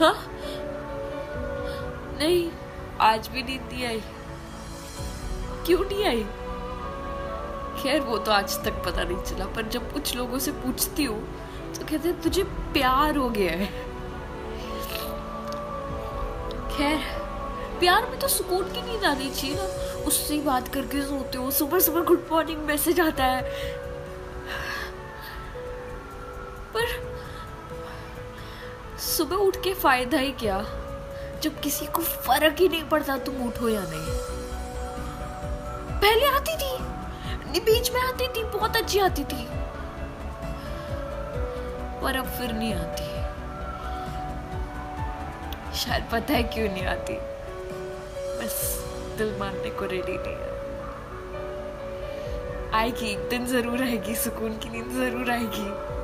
हाँ? नहीं, आज भी नींद नहीं आई। क्यों नहीं आई? खैर, वो तो आज तक पता नहीं चला, पर जब कुछ लोगों से पूछती हूँ तो कहते हैं, तुझे प्यार हो गया है। खैर, प्यार में तो सुकून की नींद आनी चाहिए ना। उससे ही बात करके सोते हो सुबह सुबह गुड मॉर्निंग मैसेज आता है। सुबह उठ के फ़ायदा ही क्या? जब किसी को फ़र्क ही नहीं पड़ता तुम उठो या नहीं। पहले आती थी। बीच में आती थी, बहुत अच्छी आती थी। पर अब फिर नहीं आती। शायद पता है क्यों नहीं आती। बस दिल मानने को रेडी नहीं है। आएगी, एक दिन ज़रूर आएगी, सुकून की नींद ज़रूर आएगी।